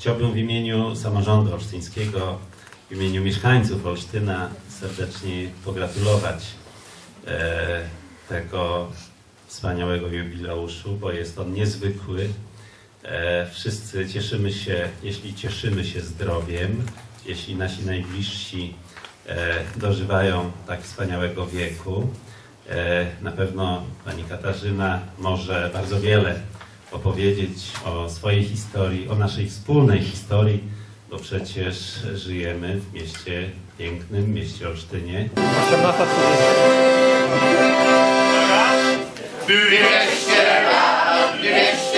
Chciałbym w imieniu samorządu olsztyńskiego, w imieniu mieszkańców Olsztyna serdecznie pogratulować e, tego wspaniałego jubileuszu, bo jest on niezwykły. E, wszyscy cieszymy się, jeśli cieszymy się zdrowiem, jeśli nasi najbliżsi e, dożywają tak wspaniałego wieku. Na pewno pani Katarzyna może bardzo wiele opowiedzieć o swojej historii, o naszej wspólnej historii, bo przecież żyjemy w mieście pięknym, mieście Olsztynie. 18.30 lat, 200